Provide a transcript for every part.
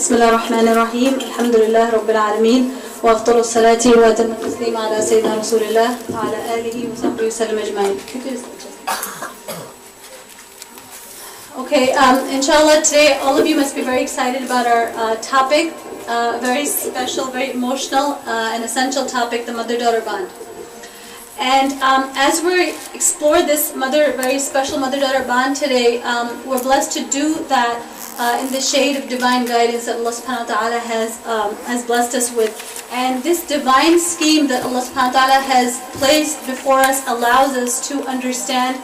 بسم الله الرحمن الرحيم الحمد لله رب العالمين وأفضل الصلاة وأتم التسليم على سيدنا رسول الله وعلى آله وصحبه وسلم أجمعين Okay, um, inshallah, today all of you must be very excited about our uh, topic, uh, very special, very emotional, uh, and essential topic, the mother-daughter bond. And um, as we explore this mother, very special mother-daughter bond today, um, we're blessed to do that uh, in the shade of divine guidance that Allah subhanahu wa ta'ala has, um, has blessed us with. And this divine scheme that Allah subhanahu wa ta'ala has placed before us allows us to understand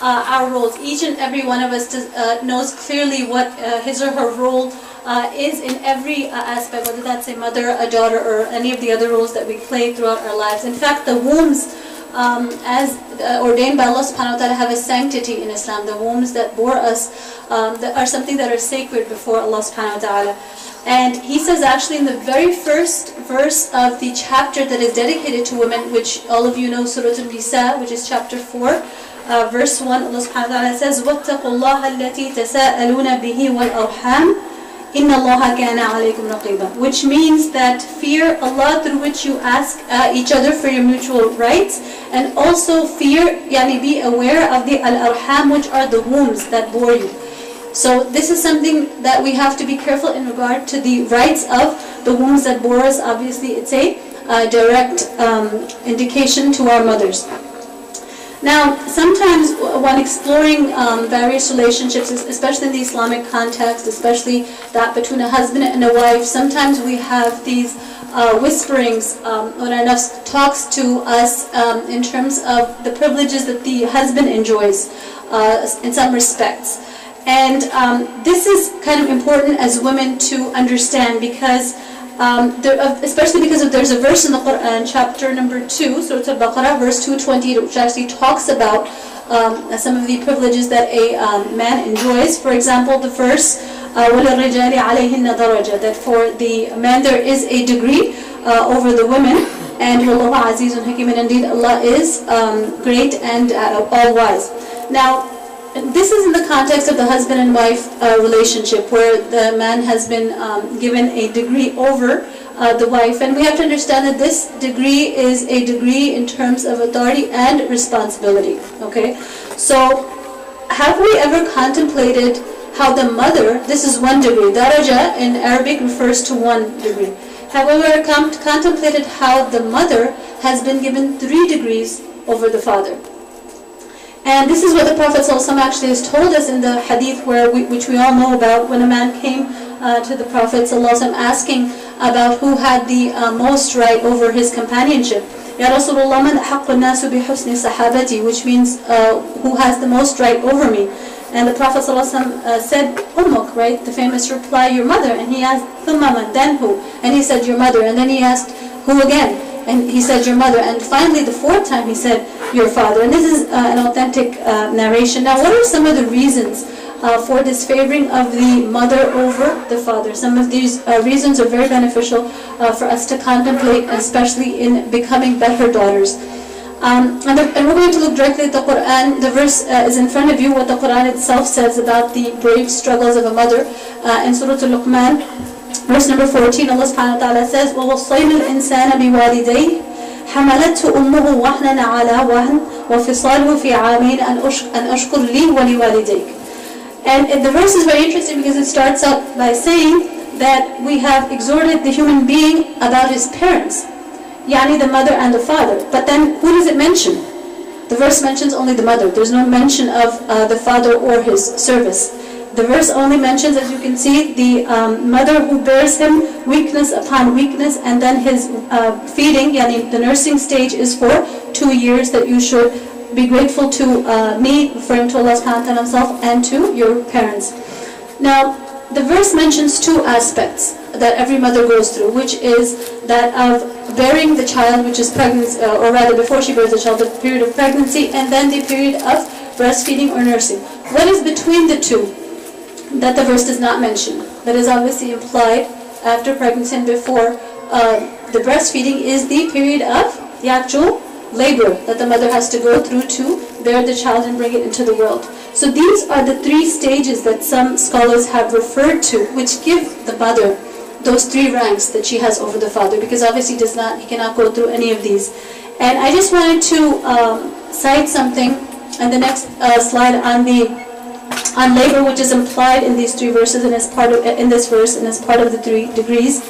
uh, our roles. Each and every one of us does, uh, knows clearly what uh, his or her role uh, is in every uh, aspect, whether that's a mother, a daughter, or any of the other roles that we play throughout our lives. In fact, the wombs um, as uh, ordained by Allah subhanahu wa ta'ala have a sanctity in Islam. The wombs that bore us um, that are something that are sacred before Allah subhanahu wa ta'ala. And he says actually in the very first verse of the chapter that is dedicated to women, which all of you know Surah Al-Nisa, which is chapter 4, uh, verse 1, Allah subhanahu wa ta'ala says, وَاتَّقُوا اللَّهَ الَّتِي تَسَاءَلُونَ بِهِ وَالْأَرْحَامِ Inna Allah kana alaykum which means that fear Allah through which you ask uh, each other for your mutual rights, and also fear, yani be aware of the al-arham, which are the wombs that bore you. So this is something that we have to be careful in regard to the rights of the wombs that bore us. Obviously, it's a uh, direct um, indication to our mothers. Now, sometimes when exploring um, various relationships, especially in the Islamic context, especially that between a husband and a wife, sometimes we have these uh, whisperings um, when our nafs talks to us um, in terms of the privileges that the husband enjoys uh, in some respects. And um, this is kind of important as women to understand because um, there, especially because of, there's a verse in the Quran, chapter number 2, Surah Al-Baqarah, verse 220, which actually talks about um, some of the privileges that a um, man enjoys. For example, the verse, وَلِلْرِجَالِ عَلَيْهِنَّ دَرَجَةً That for the man there is a degree uh, over the women, and وَاللَّهُ عَزِيزٌ حَكِيمٌ and indeed Allah is um, great and uh, all-wise. Now, this is in the context of the husband and wife uh, relationship where the man has been um, given a degree over uh, the wife. And we have to understand that this degree is a degree in terms of authority and responsibility okay? So have we ever contemplated how the mother this is one degree daraja in Arabic refers to one degree. Have we ever contemplated how the mother has been given three degrees over the father and this is what the Prophet ﷺ actually has told us in the hadith where we, which we all know about when a man came uh, to the Prophet ﷺ asking about who had the uh, most right over his companionship. Ya Rasulullah man nasu bi husni sahabati which means uh, who has the most right over me. And the Prophet ﷺ uh, said, Ummuk, right? The famous reply, your mother. And he asked, Thumma then who? And he said, your mother. And then he asked, who again? And he said, your mother. And finally, the fourth time, he said, your father. And this is uh, an authentic uh, narration. Now, what are some of the reasons uh, for this favoring of the mother over the father? Some of these uh, reasons are very beneficial uh, for us to contemplate, especially in becoming better daughters. Um, and, the, and, we're going to look directly at the Quran. The verse uh, is in front of you, what the Quran itself says about the brave struggles of a mother in Surah Al-Luqman. Verse number 14, Allah subhanahu wa ta'ala says, وَوَصَّيْنَا الْإِنسَانَ بِوَالِدَيْهِ حملته أمه وهنا على وهن وفصاله في عامين أن أشكر لي ولوالديك And the verse is very interesting because it starts out by saying that we have exhorted the human being about his parents, yani the mother and the father. But then who does it mention? The verse mentions only the mother. There's no mention of uh, the father or his service. The verse only mentions, as you can see, the um, mother who bears him weakness upon weakness, and then his uh, feeding, yani the nursing stage is for two years that you should be grateful to uh, me, referring to Allah subhanahu wa ta'ala himself, and to your parents. Now, the verse mentions two aspects that every mother goes through, which is that of bearing the child, which is pregnancy, uh, or rather before she bears the child, the period of pregnancy, and then the period of breastfeeding or nursing. What is between the two? That the verse does not mention. That is obviously implied after pregnancy and before uh, the breastfeeding is the period of the actual labor that the mother has to go through to bear the child and bring it into the world. So these are the three stages that some scholars have referred to, which give the mother those three ranks that she has over the father, because obviously does not he cannot go through any of these. And I just wanted to um, cite something on the next uh, slide on the on labor, which is implied in these three verses and as part of in this verse and as part of the three degrees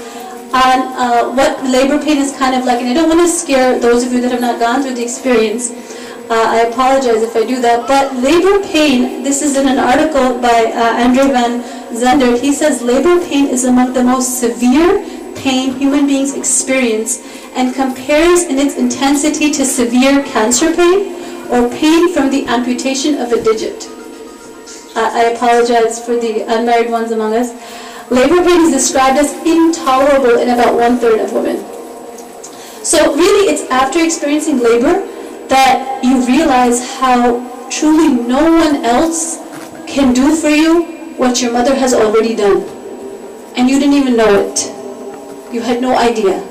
on uh, what labor pain is kind of like. And I don't want to scare those of you that have not gone through the experience. Uh, I apologize if I do that. But labor pain, this is in an article by uh, Andrew Van Zender. He says labor pain is among the most severe pain human beings experience and compares in its intensity to severe cancer pain or pain from the amputation of a digit. I apologize for the unmarried ones among us. Labor pain is described as intolerable in about one third of women. So really it's after experiencing labor that you realize how truly no one else can do for you what your mother has already done. And you didn't even know it. You had no idea.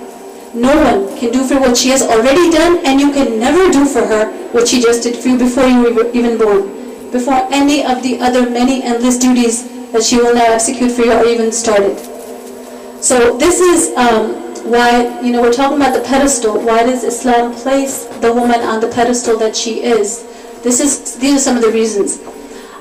No one can do for what she has already done, and you can never do for her what she just did for you before you were even born, before any of the other many endless duties that she will now execute for you or even started. So this is um, why, you know, we're talking about the pedestal. Why does Islam place the woman on the pedestal that she is? This is, these are some of the reasons.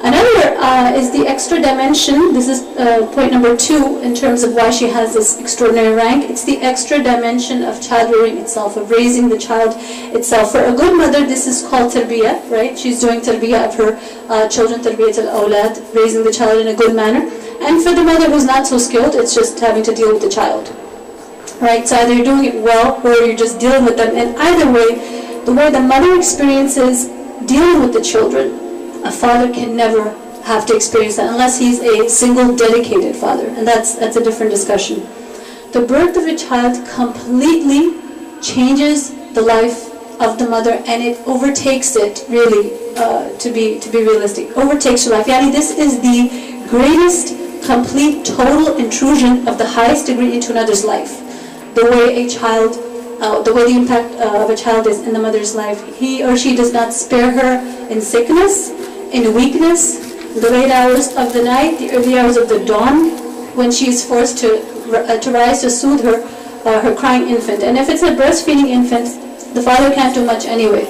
Another uh, is the extra dimension. This is uh, point number two in terms of why she has this extraordinary rank. It's the extra dimension of child rearing itself, of raising the child itself. For a good mother, this is called tarbiyah, right? She's doing tarbiyah of her uh, children, tarbiyat al-awlad, raising the child in a good manner. And for the mother who's not so skilled, it's just having to deal with the child. Right? So either you're doing it well or you're just dealing with them. And either way, the way the mother experiences dealing with the children a father can never have to experience that unless he's a single dedicated father. And that's, that's a different discussion. The birth of a child completely changes the life of the mother and it overtakes it really uh, to be to be realistic overtakes her life yani this is the greatest complete total intrusion of the highest degree into another's life the way a child uh, the way the impact uh, of a child is in the mother's life he or she does not spare her in sickness in weakness, the late hours of the night, the early hours of the dawn, when she is forced to, uh, to rise to soothe her, uh, her crying infant. And if it's a breastfeeding infant, the father can't do much anyway.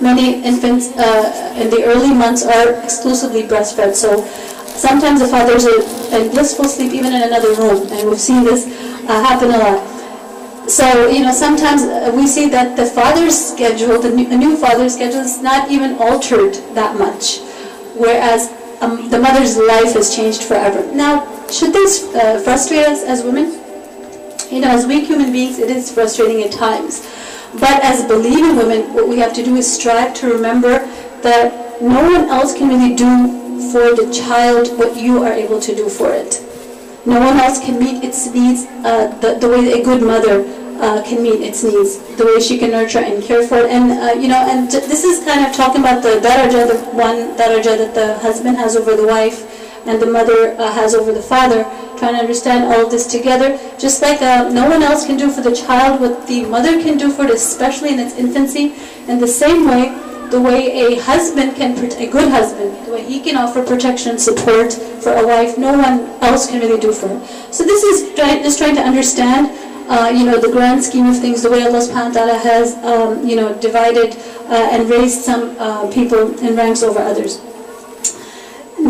Many infants uh, in the early months are exclusively breastfed, so sometimes the fathers are in blissful sleep even in another room, and we've seen this uh, happen a lot. So, you know, sometimes uh, we see that the father's schedule, the new, new father's schedule is not even altered that much, whereas um, the mother's life has changed forever. Now, should this uh, frustrate us as women? You know, as weak human beings, it is frustrating at times. But as believing women, what we have to do is strive to remember that no one else can really do for the child what you are able to do for it. No one else can meet its needs uh, the, the way a good mother uh, can meet its needs, the way she can nurture and care for it. And, uh, you know, and this is kind of talking about the daraja, the one daraja that the husband has over the wife and the mother uh, has over the father, trying to understand all of this together. Just like uh, no one else can do for the child what the mother can do for it, especially in its infancy, in the same way, the way a husband can, a good husband, the way he can offer protection support for a wife, no one else can really do for her. So this is just trying to understand, uh, you know, the grand scheme of things, the way Allah subhanahu wa ta'ala has, um, you know, divided uh, and raised some uh, people in ranks over others.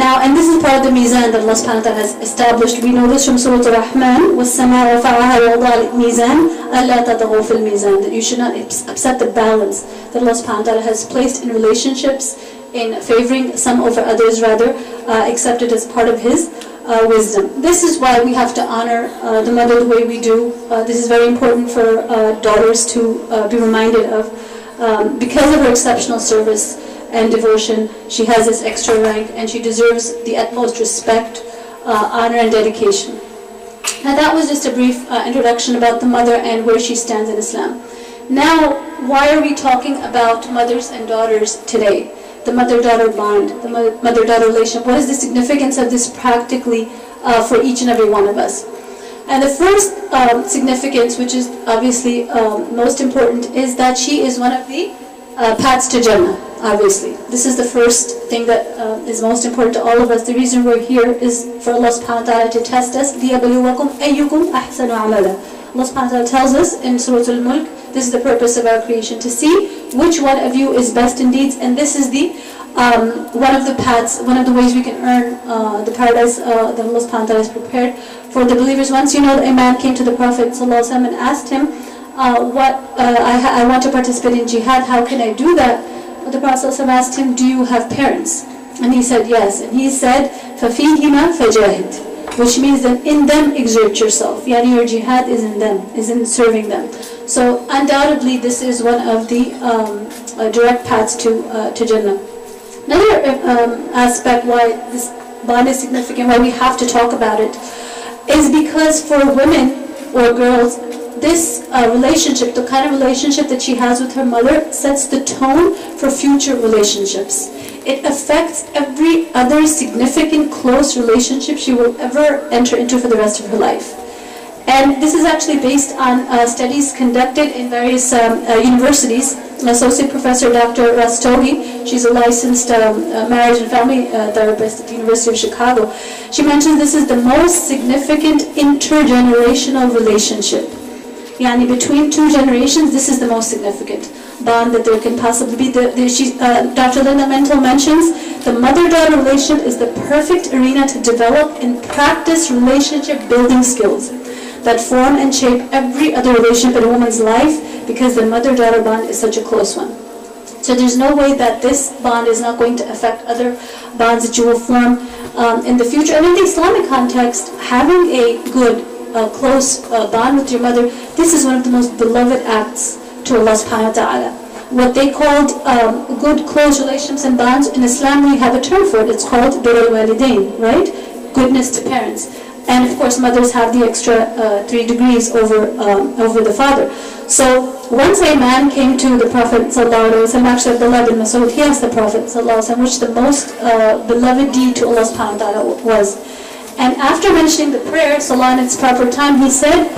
Now, and this is part of the mizan that Allah subhanahu wa ta'ala has established. We know this from Surah Al-Rahman, وَالسَّمَاءَ رَفَعَهَا وَوَضَعَ الْمِيزَانِ أَلَّا تَطَغَوْا فِي الْمِيزَانِ That you should not upset the balance that Allah subhanahu wa ta'ala has placed in relationships, in favoring some over others rather, uh, accepted as part of His uh, wisdom. This is why we have to honor uh, the mother the way we do. Uh, this is very important for uh, daughters to uh, be reminded of. Um, because of her exceptional service, and devotion. She has this extra rank and she deserves the utmost respect, uh, honor, and dedication. Now that was just a brief uh, introduction about the mother and where she stands in Islam. Now, why are we talking about mothers and daughters today? The mother-daughter bond, the mother-daughter relationship. What is the significance of this practically uh, for each and every one of us? And the first um, significance, which is obviously um, most important, is that she is one of the uh, paths to Jannah obviously. This is the first thing that uh, is most important to all of us. The reason we're here is for Allah subhanahu wa ta'ala to test us. لِيَبْلُوَكُمْ أَيُّكُمْ أَحْسَنُ عَمَلًا Allah subhanahu wa ta'ala tells us in Surah Al-Mulk, this is the purpose of our creation, to see which one of you is best in deeds, and this is the um, one of the paths, one of the ways we can earn uh, the paradise uh, that Allah subhanahu wa ta'ala has prepared for the believers. Once you know that a man came to the Prophet ﷺ and asked him, uh, what uh, I, I want to participate in jihad, how can I do that? The Prophet ﷺ asked him, do you have parents? And he said, yes. And he said, فَفِيهِمَا فَجَاهِدْ Which means that in them exert yourself. Yani your jihad is in them, is in serving them. So undoubtedly this is one of the um, uh, direct paths to, uh, to Jannah. Another um, aspect why this bond is significant, why we have to talk about it, is because for women or girls, this uh, relationship, the kind of relationship that she has with her mother, sets the tone for future relationships. It affects every other significant close relationship she will ever enter into for the rest of her life. And this is actually based on uh, studies conducted in various um, uh, universities. Associate Professor Dr. Rastogi, she's a licensed um, uh, marriage and family uh, therapist at the University of Chicago. She mentions this is the most significant intergenerational relationship. Yani between two generations, this is the most significant bond that there can possibly be. The, the, she, uh, Dr. Linda Mintle mentions the mother-daughter relationship is the perfect arena to develop and practice relationship building skills that form and shape every other relationship in a woman's life because the mother-daughter bond is such a close one. So there's no way that this bond is not going to affect other bonds that you will form um, in the future. And in the Islamic context, having a good, uh, close uh, bond with your mother, this is one of the most beloved acts to Allah subhanahu wa ta'ala. What they called um, good, close relationships and bonds, in Islam we have a term for it, it's called Birr al-Walidain, right? Goodness to parents. And of course, mothers have the extra uh, three degrees over um, over the father. So once a man came to the Prophet ﷺ, actually Abdullah bin Masud, he asked the Prophet ﷺ, which the most uh, beloved deed to Allah subhanahu wa ta'ala was. And after mentioning the prayer, salah in its proper time, he said,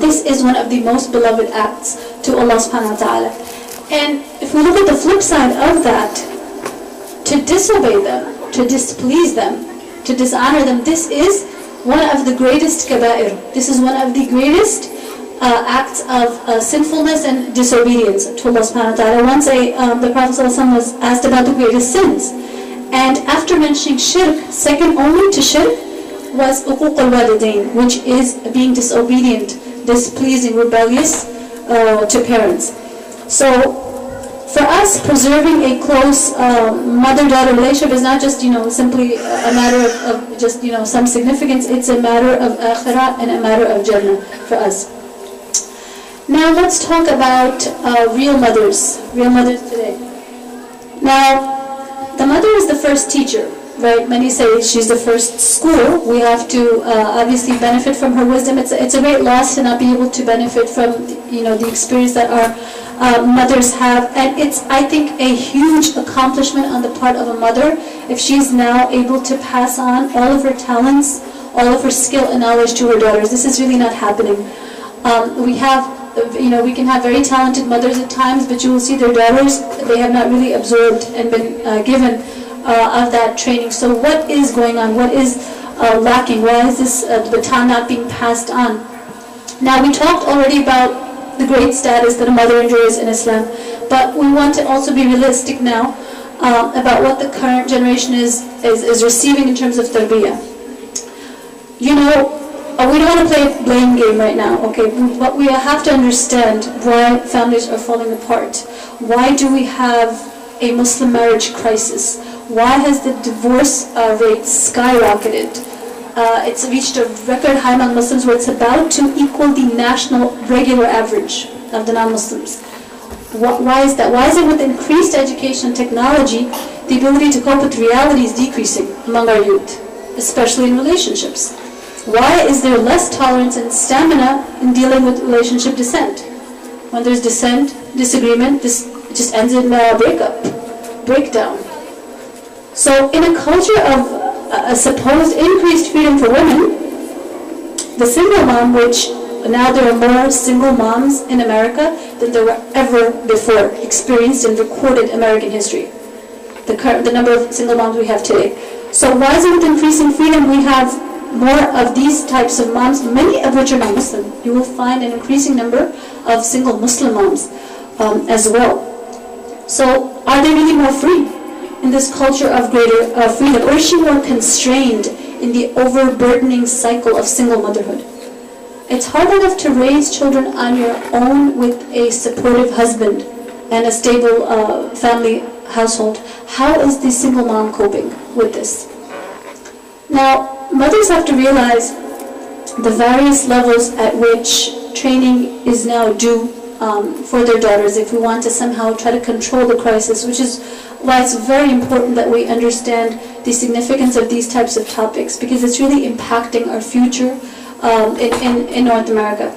This is one of the most beloved acts to Allah subhanahu wa ta'ala. And if we look at the flip side of that, to disobey them, to displease them, to dishonor them. This is one of the greatest kaba'ir. This is one of the greatest uh, acts of uh, sinfulness and disobedience to Allah subhanahu wa ta'ala. Once a, um, the Prophet was asked about the greatest sins. And after mentioning shirk, second only to shirk was uquq al-walidain, which is being disobedient, displeasing, rebellious uh, to parents. So for us, preserving a close uh, mother-daughter relationship is not just, you know, simply a matter of, of, just, you know, some significance. It's a matter of akhirah and a matter of jannah for us. Now let's talk about uh, real mothers, real mothers today. Now, the mother is the first teacher, right? Many say she's the first school. We have to uh, obviously benefit from her wisdom. It's a, it's a great loss to not be able to benefit from, you know, the experience that our uh, mothers have. And it's, I think, a huge accomplishment on the part of a mother if she's now able to pass on all of her talents, all of her skill and knowledge to her daughters. This is really not happening. Um, we have, you know, we can have very talented mothers at times, but you will see their daughters, they have not really absorbed and been uh, given uh, of that training. So what is going on? What is uh, lacking? Why is this uh, baton not being passed on? Now we talked already about the great status that a mother enjoys in Islam. But we want to also be realistic now uh, about what the current generation is, is, is receiving in terms of tarbiyah. You know, uh, we don't want to play a blame game right now, okay? But we have to understand why families are falling apart. Why do we have a Muslim marriage crisis? Why has the divorce uh, rate skyrocketed? uh, it's reached a record high among Muslims where it's about to equal the national regular average of the non-Muslims. Why is that? Why is it with increased education and technology, the ability to cope with reality is decreasing among our youth, especially in relationships? Why is there less tolerance and stamina in dealing with relationship dissent? When there's dissent, disagreement, this just ends in a breakup, breakdown. So in a culture of a supposed increased freedom for women, the single mom, which now there are more single moms in America than there were ever before experienced in recorded American history. The, the number of single moms we have today. So why is it with increasing freedom we have more of these types of moms, many of which are not Muslim. You will find an increasing number of single Muslim moms um, as well. So are they really more free in this culture of greater uh, freedom? Or is she more constrained in the overburdening cycle of single motherhood? It's hard enough to raise children on your own with a supportive husband and a stable uh, family household. How is the single mom coping with this? Now, mothers have to realize the various levels at which training is now due um, for their daughters if we want to somehow try to control the crisis, which is why it's very important that we understand the significance of these types of topics because it's really impacting our future um, in, in, in North America.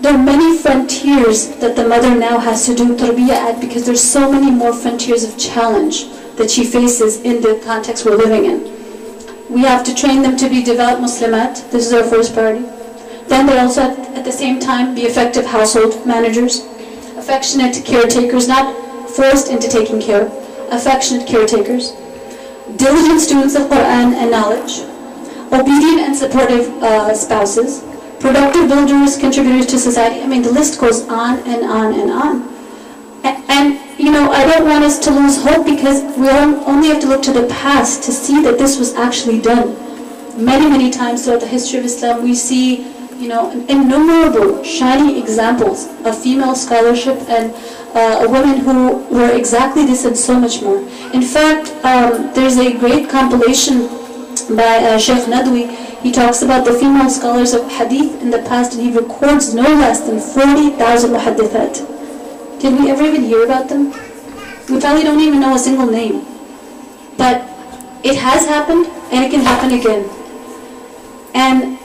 There are many frontiers that the mother now has to do tarbiyah at because there's so many more frontiers of challenge that she faces in the context we're living in. We have to train them to be devout Muslimat. This is our first priority. Then they also, at the same time, be effective household managers, affectionate caretakers, not forced into taking care, affectionate caretakers, diligent students of Quran and knowledge, obedient and supportive uh, spouses, productive builders, contributors to society. I mean, the list goes on and on and on. And, and you know, I don't want us to lose hope because we only have to look to the past to see that this was actually done. Many, many times throughout the history of Islam, we see, you know, innumerable shining examples of female scholarship and uh, women who were exactly this and so much more. In fact, um, there's a great compilation by uh, Sheikh Nadwi. He talks about the female scholars of hadith in the past and he records no less than 40,000 muhaddithat. Did we ever even hear about them? We probably don't even know a single name. But it has happened and it can happen again. And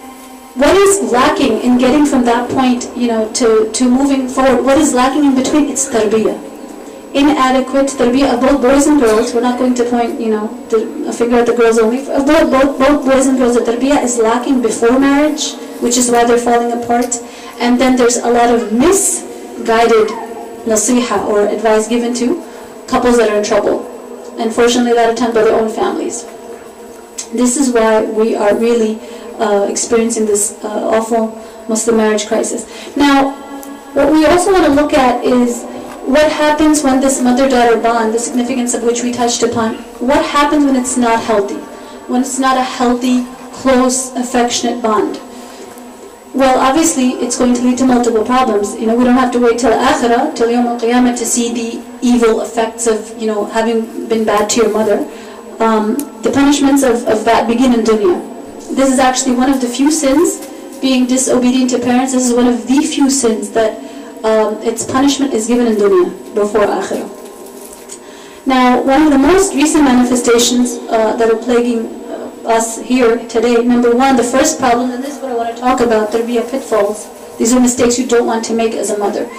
what is lacking in getting from that point, you know, to, to moving forward? What is lacking in between? It's tarbiyah. Inadequate tarbiyah of both boys and girls. We're not going to point, you know, the, a finger at the girls only. Of both, both, both boys and girls, the tarbiyah is lacking before marriage, which is why they're falling apart. And then there's a lot of misguided nasiha or advice given to couples that are in trouble. Unfortunately, a lot of times by their own families. This is why we are really uh, experiencing this uh, awful Muslim marriage crisis. Now, what we also want to look at is what happens when this mother-daughter bond, the significance of which we touched upon, what happens when it's not healthy? When it's not a healthy, close, affectionate bond? Well, obviously, it's going to lead to multiple problems. You know, we don't have to wait till akhirah, till Yawm al-Qiyamah to see the evil effects of, you know, having been bad to your mother. Um, the punishments of, of that begin in dunya. This is actually one of the few sins, being disobedient to parents, this is one of the few sins that um, its punishment is given in dunya, before akhirah. Now, one of the most recent manifestations uh, that are plaguing us here today. Number one, the first problem, and this is what I want to talk about, tarbiyah pitfalls. These are mistakes you don't want to make as a mother.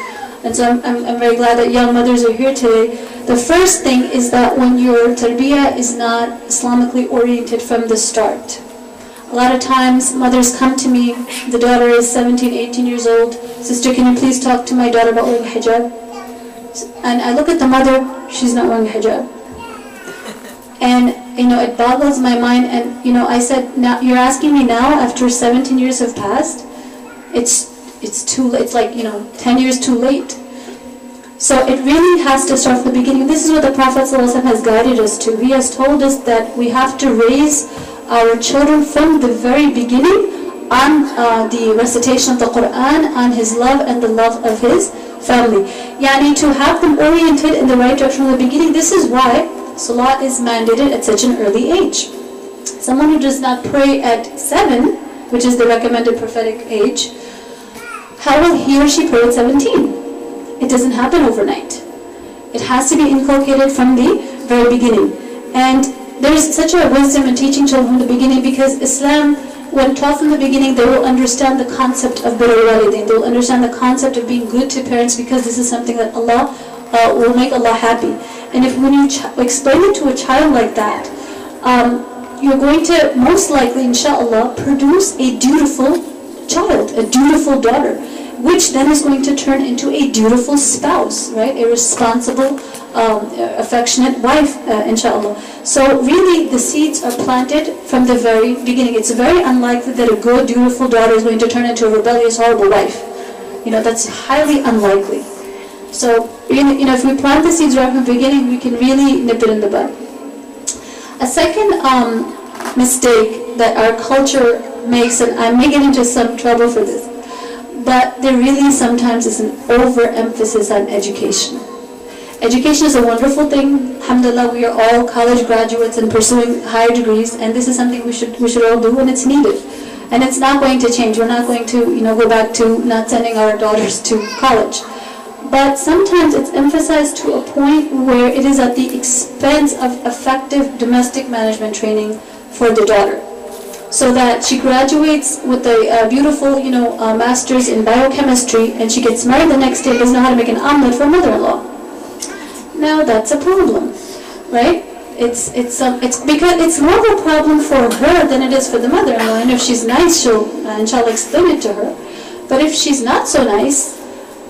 And so I'm, I'm, I'm, very glad that young mothers are here today. The first thing is that when your tarbiyah is not Islamically oriented from the start. A lot of times mothers come to me, the daughter is 17, 18 years old, sister can you please talk to my daughter about wearing hijab? And I look at the mother, she's not wearing hijab. And you know, it boggles my mind. And you know, I said, now you're asking me now, after 17 years have passed, it's it's too late. It's like you know, 10 years too late. So it really has to start from the beginning. This is what the Prophet has guided us to. He has told us that we have to raise our children from the very beginning on uh, the recitation of the Quran, on his love and the love of his family. Yani to have them oriented in the right direction from the beginning. This is why Salah is mandated at such an early age. Someone who does not pray at 7, which is the recommended prophetic age, how will he or she pray at 17? It doesn't happen overnight. It has to be inculcated from the very beginning. And there's such a wisdom in teaching children from the beginning because Islam, when taught from the beginning, they will understand the concept of birr walidain. They will understand the concept of being good to parents because this is something that Allah uh, will make Allah happy. And if when you explain it to a child like that, um, you're going to most likely, inshallah, produce a dutiful child, a dutiful daughter, which then is going to turn into a dutiful spouse, right? A responsible, um, affectionate wife, uh, inshallah. So really, the seeds are planted from the very beginning. It's very unlikely that a good, dutiful daughter is going to turn into a rebellious, horrible wife. You know, that's highly unlikely. So, you know, if we plant the seeds right from the beginning, we can really nip it in the bud. A second um, mistake that our culture makes, and I may get into some trouble for this, but there really sometimes is an overemphasis on education. Education is a wonderful thing. Alhamdulillah, we are all college graduates and pursuing higher degrees, and this is something we should we should all do, and it's needed. And it's not going to change. We're not going to, you know, go back to not sending our daughters to college. But sometimes it's emphasized to a point where it is at the expense of effective domestic management training for the daughter so that she graduates with a beautiful, you know, master's in biochemistry, and she gets married the next day and doesn't know how to make an omelet for mother-in-law. Now that's a problem, right? It's it's um, it's because it's more of a problem for her than it is for the mother-in-law. And if she's nice, she'll uh, and she'll explain it to her. But if she's not so nice,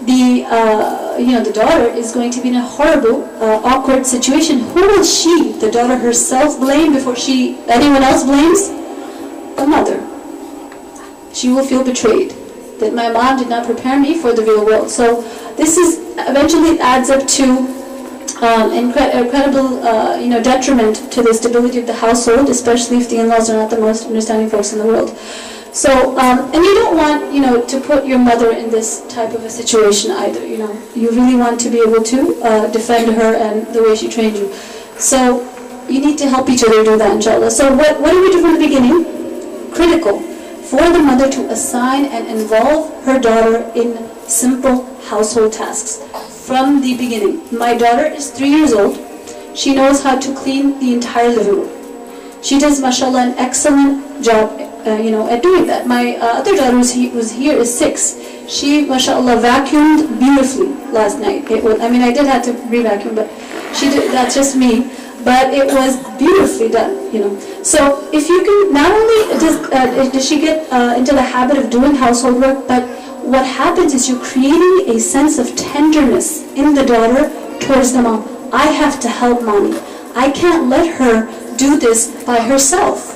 the uh, you know the daughter is going to be in a horrible, uh, awkward situation. Who will she, the daughter herself, blame before she anyone else blames? The mother. She will feel betrayed that my mom did not prepare me for the real world. So this is eventually adds up to um, incre incredible uh, you know detriment to the stability of the household, especially if the in-laws are not the most understanding folks in the world. So, um, and you don't want, you know, to put your mother in this type of a situation either, you know. You really want to be able to uh, defend her and the way she trained you. So, you need to help each other do that, inshallah. So what, what do we do from the beginning? critical for the mother to assign and involve her daughter in simple household tasks from the beginning. My daughter is three years old. She knows how to clean the entire living room. She does, mashallah, an excellent job, uh, you know, at doing that. My uh, other daughter who's, he, who's here is six. She, mashallah, vacuumed beautifully last night. It was, I mean, I did have to re-vacuum, but she did, that's just me but it was beautifully done, you know. So if you can, not only does, uh, does she get uh, into the habit of doing household work, but what happens is you're creating a sense of tenderness in the daughter towards the mom. I have to help mommy. I can't let her do this by herself.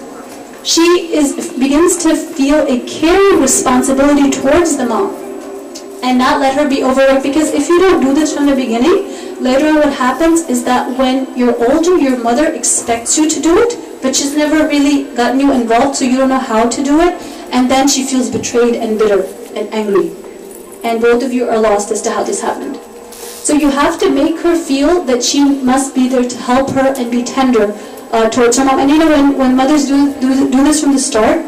She is begins to feel a caring responsibility towards the mom and not let her be overworked because if you don't do this from the beginning, later on what happens is that when you're older, your mother expects you to do it, but she's never really gotten you involved, so you don't know how to do it, and then she feels betrayed and bitter and angry. And both of you are lost as to how this happened. So you have to make her feel that she must be there to help her and be tender uh, towards her mom. And you know, when, when mothers do, do, do this from the start,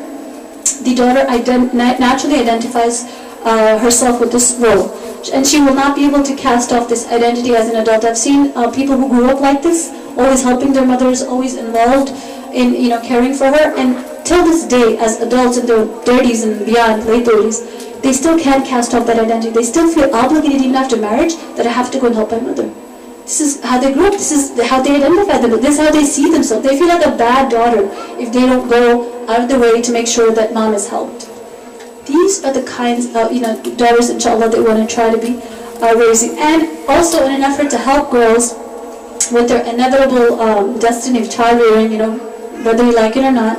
the daughter ident naturally identifies uh, herself with this role and she will not be able to cast off this identity as an adult. I've seen uh, people who grew up like this, always helping their mothers, always involved in you know caring for her, and till this day, as adults in their 30s and beyond, late 30s, they still can't cast off that identity. They still feel obligated even after marriage that I have to go and help my mother. This is how they grew up. This is how they identify them. This is how they see themselves. They feel like a bad daughter if they don't go out of the way to make sure that mom is helped. These are the kinds of, you know, daughters, inshallah, we want to try to be uh, raising. And also in an effort to help girls with their inevitable um, destiny of child rearing, you know, whether you like it or not.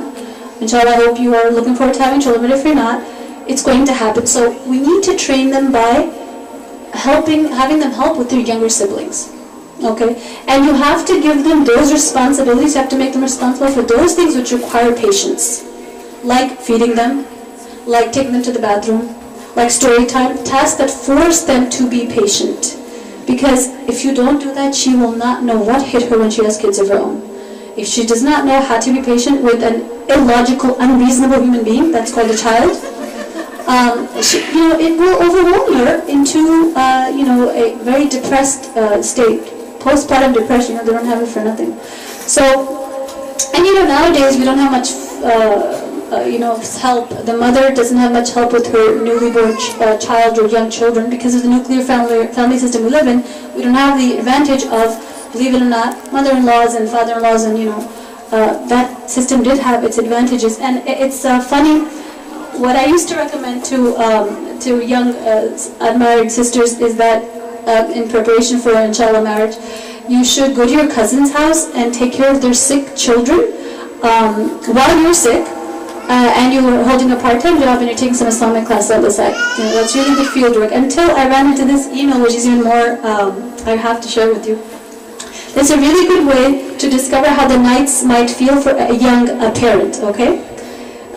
Inshallah, I hope you are looking forward to having children, but if you're not, it's going to happen. So we need to train them by helping, having them help with their younger siblings. Okay? And you have to give them those responsibilities, you have to make them responsible for those things which require patience. Like feeding them, like taking them to the bathroom, like story time, tasks that force them to be patient. Because if you don't do that, she will not know what hit her when she has kids of her own. If she does not know how to be patient with an illogical, unreasonable human being, that's called a child, um, she, you know, it will overwhelm her into, uh, you know, a very depressed uh, state. Postpartum depression, you know, they don't have it for nothing. So, and you know, nowadays we don't have much uh, uh, you know, help. The mother doesn't have much help with her newly born ch uh, child or young children because of the nuclear family family system we live in. We don't have the advantage of, believe it or not, mother-in-laws and father-in-laws, and you know, uh, that system did have its advantages. And it's uh, funny what I used to recommend to um, to young uh, unmarried sisters is that uh, in preparation for inshallah marriage, you should go to your cousin's house and take care of their sick children um, while you're sick. Uh, and you were holding a part-time job and you're taking some Islamic class on the side. You know, that's really good field work. Until I ran into this email, which is even more, um, I have to share with you. It's a really good way to discover how the nights might feel for a young a parent, okay?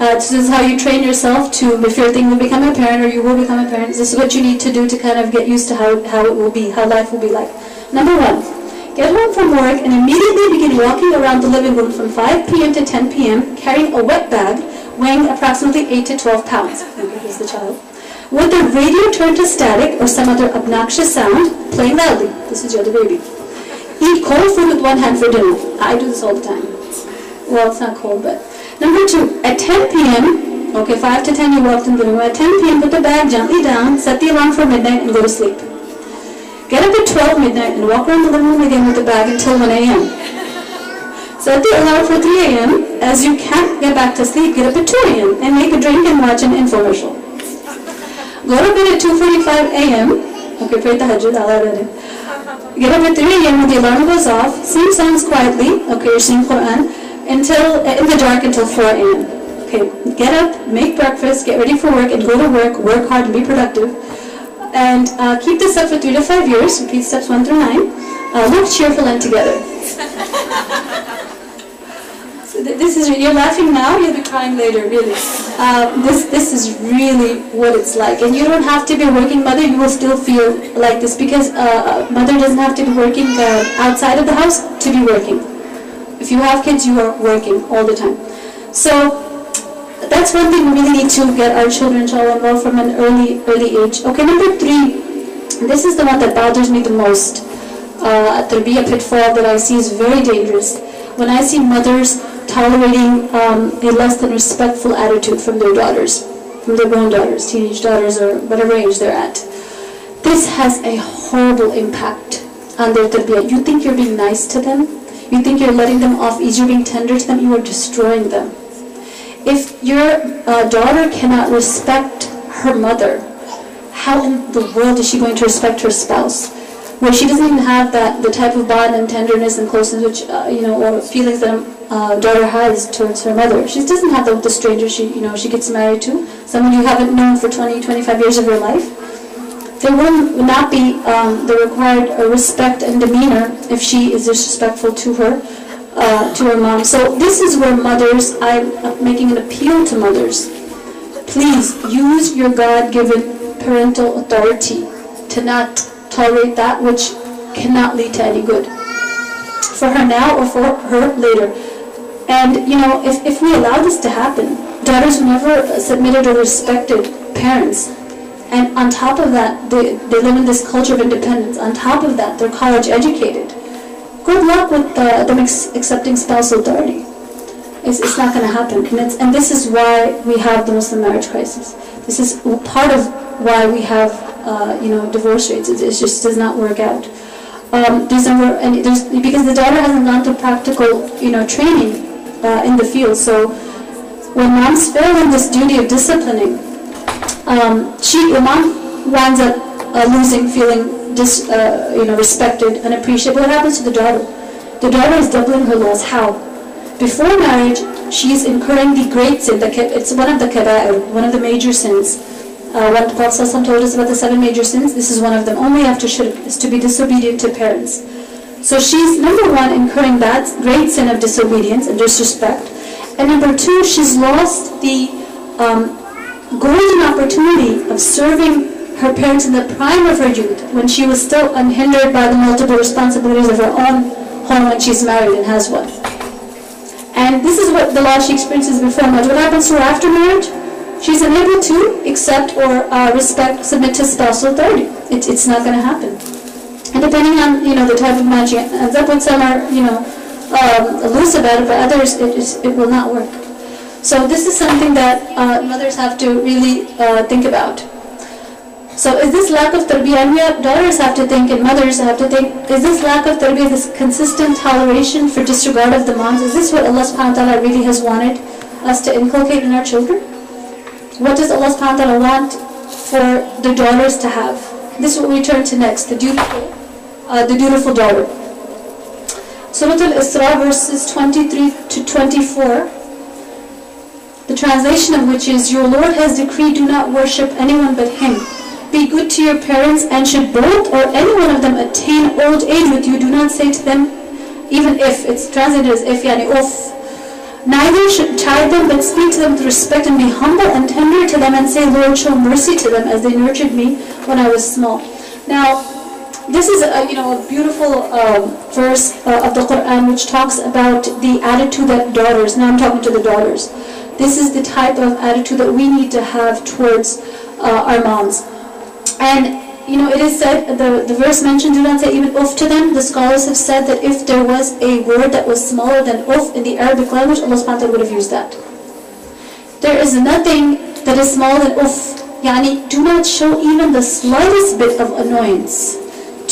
Uh, this is how you train yourself to, if you're thinking of becoming a parent or you will become a parent, this is what you need to do to kind of get used to how, how it will be, how life will be like. Number one, get home from work and immediately begin walking around the living room from 5 p.m. to 10 p.m. carrying a wet bag weighing approximately 8 to 12 pounds. Okay, here's the child. With the radio turned to static or some other obnoxious sound, playing loudly. This is your baby. Eat cold food with one hand for dinner. I do this all the time. Well, it's not cold, but. Number two, at 10 p.m., okay, 5 to 10 you walked in the room. At 10 p.m., put the bag gently down, set the alarm for midnight, and go to sleep. Get up at 12 midnight and walk around the living room again with the bag until 1 a.m. Set the alarm for 3 a.m. As you can't get back to sleep, get up at 2 a.m. and make a drink and watch an infomercial. Go to bed at 2.45 a.m. Okay, pray tahajjud, Allah Get up at 3 a.m. when the alarm goes off, sing songs quietly, okay, you're singing Quran, until, in the dark until 4 a.m. Okay, get up, make breakfast, get ready for work, and go to work, work hard and be productive. And uh, keep this up for 3 to 5 years, repeat steps 1 through 9. Uh, look cheerful and together. So this is you're laughing now you'll be crying later really uh, this this is really what it's like and you don't have to be a working mother you will still feel like this because uh, a mother doesn't have to be working uh, outside of the house to be working if you have kids you are working all the time so that's one thing we really need to get our children inshallah involved from an early early age okay number three this is the one that bothers me the most uh, a pitfall that I see is very dangerous when I see mothers tolerating um, a less than respectful attitude from their daughters, from their grown daughters, teenage daughters, or whatever age they're at. This has a horrible impact on their tarbiyah. You think you're being nice to them? You think you're letting them off easy, you're being tender to them? You are destroying them. If your uh, daughter cannot respect her mother, how in the world is she going to respect her spouse? where she doesn't even have that the type of bond and tenderness and closeness which uh, you know or feelings that a uh, daughter has towards her mother. She doesn't have the, the stranger she you know she gets married to, someone you haven't known for 20, 25 years of your life. There will not be um, the required uh, respect and demeanor if she is disrespectful to her, uh, to her mom. So this is where mothers, I'm making an appeal to mothers. Please use your God-given parental authority to not tolerate that which cannot lead to any good. For her now or for her later. And, you know, if, if we allow this to happen, daughters who never submitted or respected parents, and on top of that, they, they live in this culture of independence. On top of that, they're college educated. Good luck with uh, them accepting spousal authority. It's, it's not going to happen. And, it's, and this is why we have the Muslim marriage crisis. This is part of why we have uh, you know, divorce rates. It, it, just does not work out. Um, there's never, and there's, because the daughter hasn't gone through practical, you know, training uh, in the field. So when moms fail in this duty of disciplining, um, she, mom winds up uh, losing, feeling dis, uh, you know, respected and appreciated. What happens to the daughter? The daughter is doubling her loss. How? Before marriage, she is incurring the great sin. The, it's one of the kaba'ir, one of the major sins uh, what the Prophet told us about the seven major sins, this is one of them. Only after shirk is to be disobedient to parents. So she's, number one, incurring that great sin of disobedience and disrespect. And number two, she's lost the um, golden opportunity of serving her parents in the prime of her youth, when she was still unhindered by the multiple responsibilities of her own home when she's married and has one. And this is what the loss she experiences before marriage. What happens to her after marriage? she's unable to accept or uh, respect, submit to spousal authority. It, it's not going to happen. And depending on, you know, the type of match she ends up with, some are, you know, um, loose about it, but others, it, it will not work. So this is something that uh, mothers have to really uh, think about. So is this lack of tarbiyah, and we have, daughters have to think and mothers have to think, is this lack of tarbiyah, this consistent toleration for disregard of the moms, is this what Allah subhanahu wa ta'ala really has wanted us to inculcate in our children? What does Allah subhanahu wa ta'ala want for the daughters to have? This is what we turn to next, the dutiful, uh, the dutiful daughter. Surah Al-Isra verses 23 to 24 the translation of which is, Your Lord has decreed do not worship anyone but Him. Be good to your parents, and should both or any one of them attain old age with you, do not say to them, even if, it's translated as if, yani of. Neither should chide them, but speak to them with respect and be humble and tender to them and say, Lord, show mercy to them as they nurtured me when I was small. Now, this is a, you know, a beautiful um, verse uh, of the Quran which talks about the attitude that daughters, now I'm talking to the daughters, this is the type of attitude that we need to have towards uh, our moms. And you know, it is said, the, the verse mentioned, do not say even uff to them. The scholars have said that if there was a word that was smaller than uff in the Arabic language, Allah subhanahu would have used that. There is nothing that is smaller than uff. Yani, do not show even the slightest bit of annoyance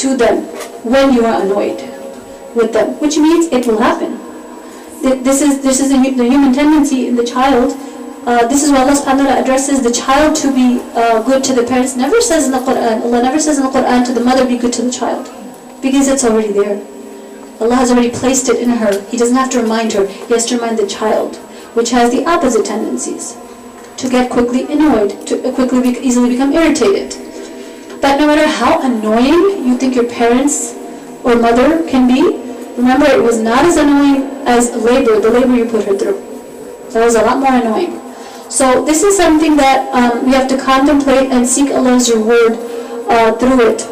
to them when you are annoyed with them, which means it will happen this is this is the human tendency in the child. Uh, this is why Allah subhanahu wa ta'ala addresses the child to be uh, good to the parents. Never says in the Quran, Allah never says in the Quran to the mother be good to the child. Because it's already there. Allah has already placed it in her. He doesn't have to remind her. He has to remind the child, which has the opposite tendencies. To get quickly annoyed, to quickly be, easily become irritated. But no matter how annoying you think your parents or mother can be, Remember, it was not as annoying as labor, the labor you put her through. That was a lot more annoying. So this is something that um, we have to contemplate and seek Allah's reward uh, through it.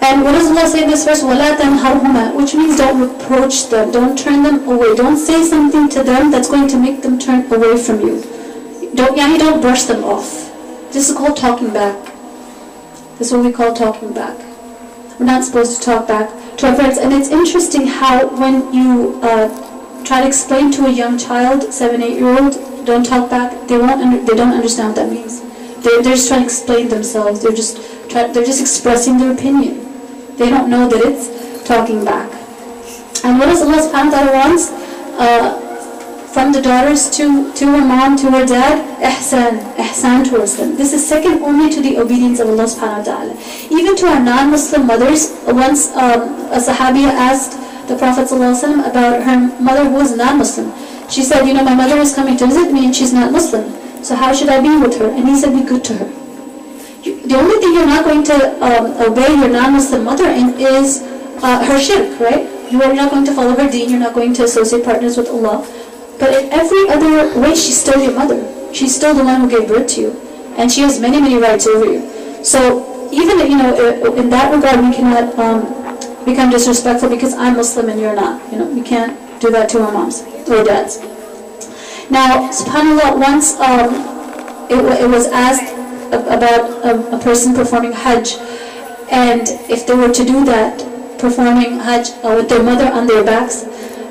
And what does Allah say in this verse? وَلَا تَنْهَرْهُمَا Which means don't reproach them, don't turn them away. Don't say something to them that's going to make them turn away from you. Don't, yani don't brush them off. This is called talking back. This is what we call talking back. We're not supposed to talk back parents. And it's interesting how when you uh, try to explain to a young child, seven, eight year old, don't talk back, they won't. Under, they don't understand what that means. They're, they're just trying to explain themselves. They're just try, they're just expressing their opinion. They don't know that it's talking back. And what does Allah subhanahu wa ta'ala wants? Uh, from the daughters to, to her mom, to her dad, ihsan, ihsan towards them. This is second only to the obedience of Allah subhanahu wa ta'ala. Even to our non-Muslim mothers, once um, a sahabiya asked the Prophet ﷺ about her mother who was non-Muslim. She said, you know, my mother is coming to visit me and she's not Muslim. So how should I be with her? And he said, be good to her. The only thing you're not going to um, obey your non-Muslim mother in is uh, her shirk, right? You are not going to follow her deen, you're not going to associate partners with Allah. But in every other way, she's still your mother. She's still the one who gave birth to you. And she has many, many rights over you. So even, you know, in that regard, we cannot um, become disrespectful because I'm Muslim and you're not. You know, we can't do that to our moms or dads. Now, subhanAllah, once um, it, it, was asked about a, a person performing Hajj, and if they were to do that, performing Hajj uh, with their mother on their backs,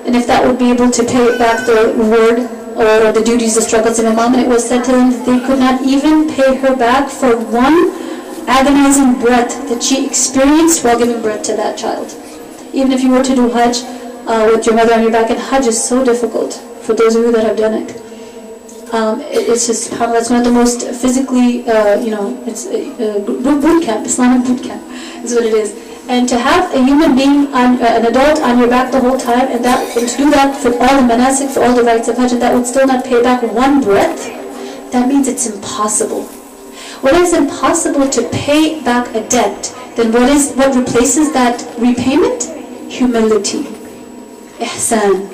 and if that would be able to pay back the reward or the duties, the struggles of a mom, and it was said to them that they could not even pay her back for one agonizing breath that she experienced while giving birth to that child. Even if you were to do Hajj uh, with your mother on your back, and Hajj is so difficult for those of you that have done it. Um, it it's just, that's one of the most physically, uh, you know, it's a boot camp, Islamic boot camp is what it is. And to have a human being, on, uh, an adult on your back the whole time, and, that, and to do that for all the manasik, for all the rites of Hajj, and that would still not pay back one breath, that means it's impossible. When it's impossible to pay back a debt, then what is what replaces that repayment? Humility. Ihsan.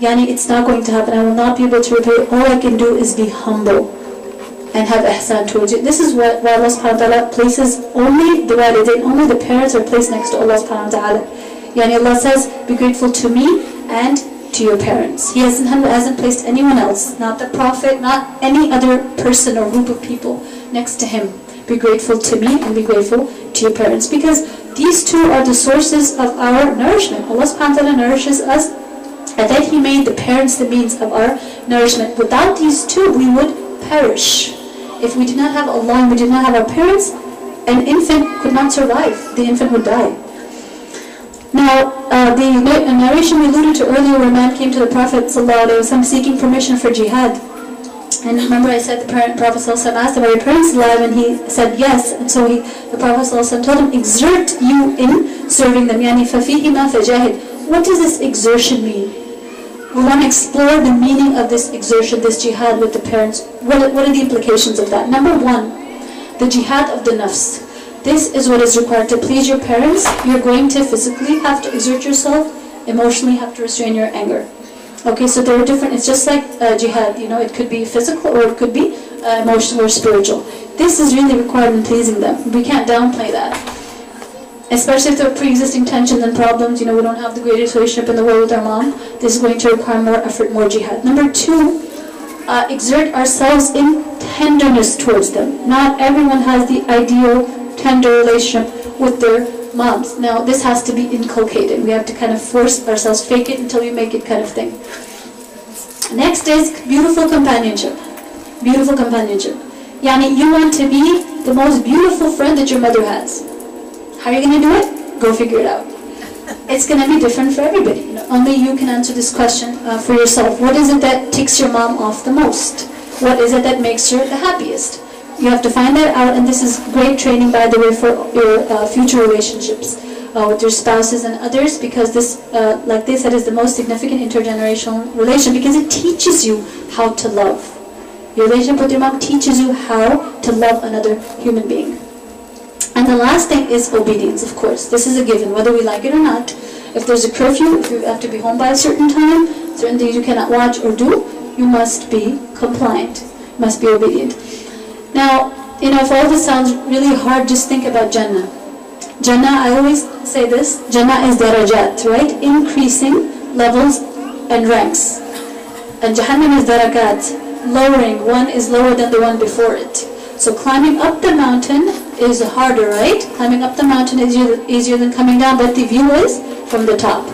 Yani, it's not going to happen. I will not be able to repay. All I can do is be humble and have ihsan towards you. This is what, why Allah subhanahu wa ta'ala places only the walidain, only the parents are placed next to Allah subhanahu wa ta'ala. Yani Allah says, be grateful to me and to your parents. He hasn't, hasn't placed anyone else, not the Prophet, not any other person or group of people next to him. Be grateful to me and be grateful to your parents. Because these two are the sources of our nourishment. Allah subhanahu wa ta'ala nourishes us and then He made the parents the means of our nourishment. Without these two, we would perish. If we did not have Allah, we did not have our parents, an infant could not survive. The infant would die. Now, uh, the narration we alluded to earlier where a man came to the Prophet ﷺ seeking permission for jihad. And remember I said the Prophet ﷺ asked, are your parents alive? And he said, yes. And so he, the Prophet ﷺ told him, exert you in serving them. Yani, فَفِيهِمَا What does this exertion mean? We want to explore the meaning of this exertion, this jihad with the parents. What are, what are the implications of that? Number one, the jihad of the nafs. This is what is required to please your parents. You're going to physically have to exert yourself, emotionally have to restrain your anger. Okay, so there are different, it's just like uh, jihad, you know, it could be physical or it could be uh, emotional or spiritual. This is really required in pleasing them. We can't downplay that. Especially if there are pre-existing tensions and problems, you know, we don't have the greatest relationship in the world with our mom. This is going to require more effort, more jihad. Number two, uh, exert ourselves in tenderness towards them. Not everyone has the ideal, tender relationship with their moms. Now, this has to be inculcated. We have to kind of force ourselves, fake it until we make it kind of thing. Next is beautiful companionship. Beautiful companionship. Yani, you want to be the most beautiful friend that your mother has. How are you going to do it? Go figure it out. It's going to be different for everybody. You know, only you can answer this question uh, for yourself. What is it that ticks your mom off the most? What is it that makes her the happiest? You have to find that out, and this is great training, by the way, for your uh, future relationships uh, with your spouses and others, because this, uh, like they said, is the most significant intergenerational relation, because it teaches you how to love. Your relationship with your mom teaches you how to love another human being. And the last thing is obedience, of course. This is a given, whether we like it or not. If there's a curfew, if you have to be home by a certain time, certain things you cannot watch or do, you must be compliant, must be obedient. Now, you know, if all this sounds really hard, just think about Jannah. Jannah, I always say this, Jannah is darajat, right? Increasing levels and ranks. And Jahannam is darakat, lowering. One is lower than the one before it. So climbing up the mountain is harder, right? Climbing up the mountain is easier, easier than coming down, but the view is from the top.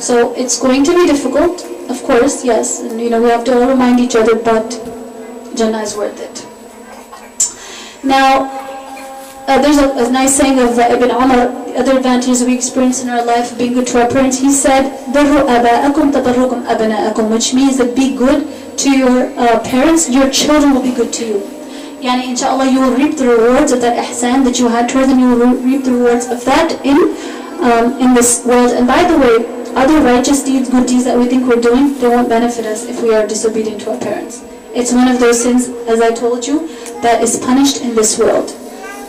So it's going to be difficult, of course, yes. And you know, we have to all remind each other, but Jannah is worth it. Now, uh, there's a, a, nice saying of uh, Ibn Umar, other advantages we experience in our life being good to our parents. He said, which means that be good to your uh, parents, your children will be good to you. Yani inshallah you will reap the rewards of that ihsan that you had towards them, you will reap the rewards of that in, um, in this world. And by the way, other righteous deeds, good deeds that we think we're doing, they won't benefit us if we are disobedient to our parents. It's one of those sins, as I told you, that is punished in this world.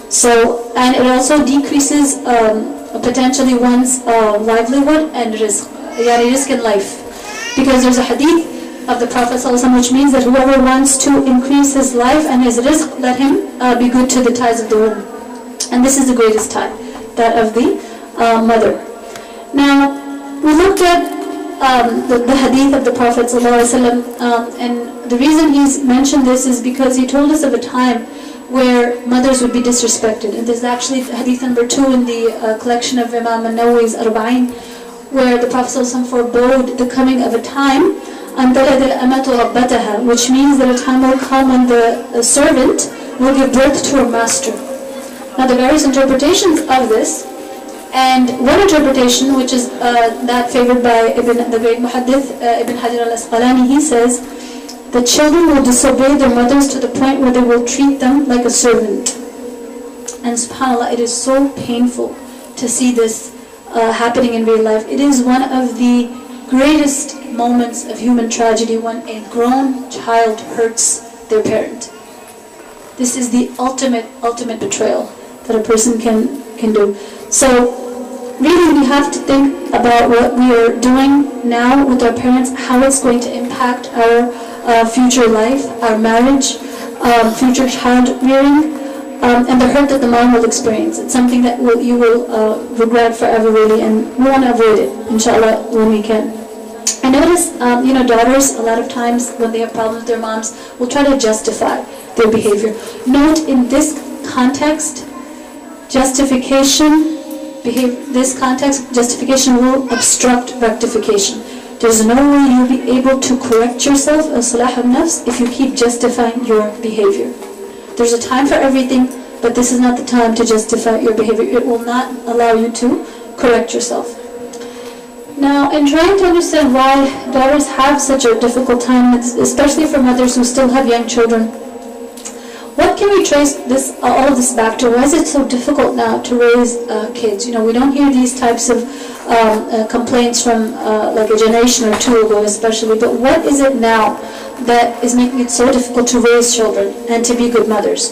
So, and it also decreases um, potentially one's uh, livelihood and rizq, yani rizq in life. Because there's a hadith of the Prophet which means that whoever wants to increase his life and his rizq, let him uh, be good to the ties of the womb. And this is the greatest tie, that of the uh, mother. Now, we looked at um, the, the, hadith of the Prophet um, and the reason he's mentioned this is because he told us of a time where mothers would be disrespected. And there's actually hadith number two in the uh, collection of Imam al-Nawawi's Arba'in, where the Prophet forebode the coming of a time which means that a time will come when the servant will give birth to her master. Now the various interpretations of this and one interpretation, which is uh, that favored by Ibn, the great Muhaddith uh, Ibn Hajar al-Asqalani, he says, the children will disobey their mothers to the point where they will treat them like a servant. And subhanAllah, it is so painful to see this uh, happening in real life. It is one of the greatest moments of human tragedy when a grown child hurts their parent. This is the ultimate, ultimate betrayal that a person can, can do. So really we have to think about what we are doing now with our parents, how it's going to impact our uh, future life, our marriage, um, future child rearing, um, and the hurt that the mom will experience. It's something that will, you will uh, regret forever really, and we want to avoid it, inshallah, when we can. I notice, um, you know, daughters, a lot of times when they have problems with their moms, will try to justify their behavior. Note in this context, justification this context, justification will obstruct rectification. There's no way you'll be able to correct yourself, salah al-nafs, if you keep justifying your behavior. There's a time for everything, but this is not the time to justify your behavior. It will not allow you to correct yourself. Now, in trying to understand why daughters have such a difficult time, especially for mothers who still have young children, what can we trace this all of this back to? Why is it so difficult now to raise uh, kids? You know, we don't hear these types of um, uh, complaints from uh, like a generation or two ago, especially. But what is it now that is making it so difficult to raise children and to be good mothers?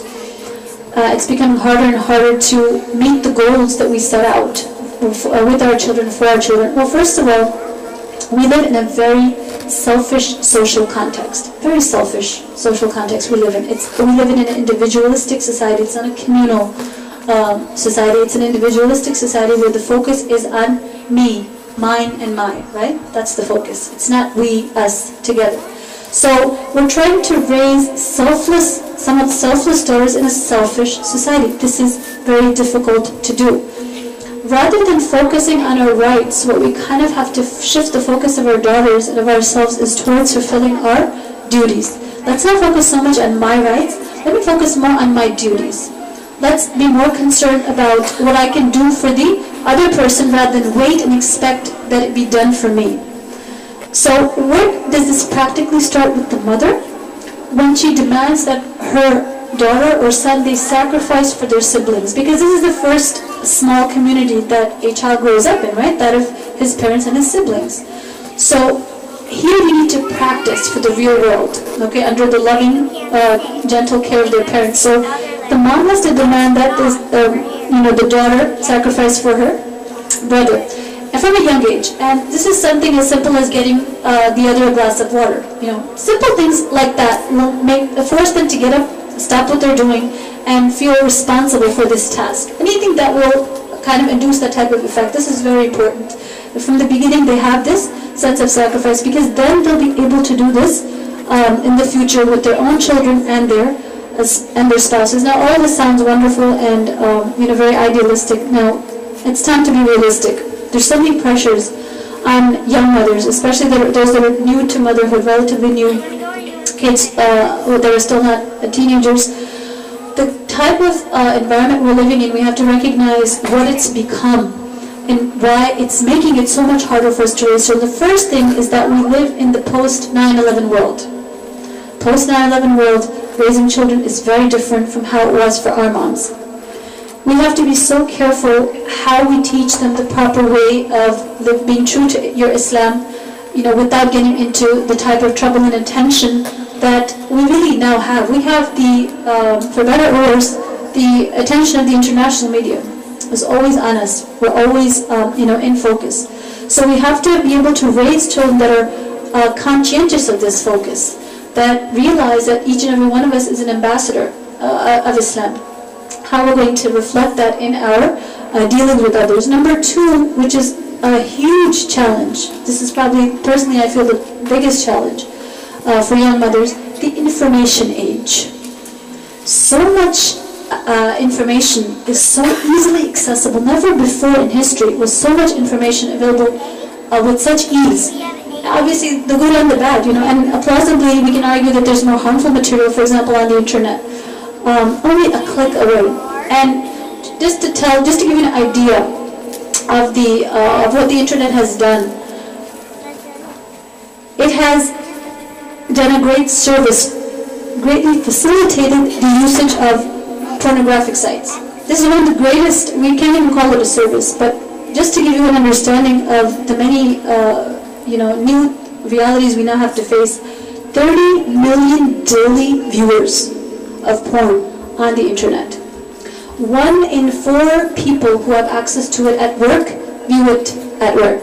Uh, it's becoming harder and harder to meet the goals that we set out with our children, for our children. Well, first of all, we live in a very selfish social context. Very selfish social context we live in. It's, we live in an individualistic society. It's not a communal um, society. It's an individualistic society where the focus is on me, mine, and my, right? That's the focus. It's not we, us, together. So we're trying to raise selfless, somewhat selfless daughters in a selfish society. This is very difficult to do rather than focusing on our rights, what we kind of have to shift the focus of our daughters and of ourselves is towards fulfilling our duties. Let's not focus so much on my rights. Let me focus more on my duties. Let's be more concerned about what I can do for the other person rather than wait and expect that it be done for me. So where does this practically start with the mother? When she demands that her daughter or son they sacrifice for their siblings because this is the first small community that a child grows up in, right? That of his parents and his siblings. So here they need to practice for the real world, okay, under the loving, uh, gentle care of their parents. So the mom has to demand that this, um, you know, the daughter sacrifice for her brother from a young age. And this is something as simple as getting uh, the other a glass of water. You know, simple things like that will make force them to get up stop what they're doing, and feel responsible for this task. Anything that will kind of induce that type of effect, this is very important. From the beginning, they have this sense of sacrifice because then they'll be able to do this um, in the future with their own children and their and their spouses. Now, all this sounds wonderful and um, you know very idealistic. Now, it's time to be realistic. There's so many pressures on young mothers, especially those that are new to motherhood, relatively new kids uh, that are still not teenagers, the type of uh, environment we're living in, we have to recognize what it's become and why it's making it so much harder for us to raise children. The first thing is that we live in the post 9-11 world. Post 9-11 world, raising children is very different from how it was for our moms. We have to be so careful how we teach them the proper way of being true to your Islam, you know, without getting into the type of trouble and attention that we really now have. We have the, um, for better or worse, the attention of the international media is always on us. We're always, um, you know, in focus. So we have to be able to raise children that are uh, conscientious of this focus, that realize that each and every one of us is an ambassador uh, of Islam. How we're going to reflect that in our uh, dealings with others. Number two, which is a huge challenge. This is probably, personally, I feel the biggest challenge uh, for young mothers, the information age. So much uh, information is so easily accessible. Never before in history was so much information available uh, with such ease. Obviously, the good and the bad, you know, and plausibly we can argue that there's more harmful material, for example, on the internet. Um, only a click away. And just to tell, just to give you an idea of the uh, of what the internet has done, it has done a great service, greatly facilitated the usage of pornographic sites. This is one of the greatest, we can't even call it a service, but just to give you an understanding of the many, uh, you know, new realities we now have to face, 30 million daily viewers of porn on the internet. One in four people who have access to it at work view it at work.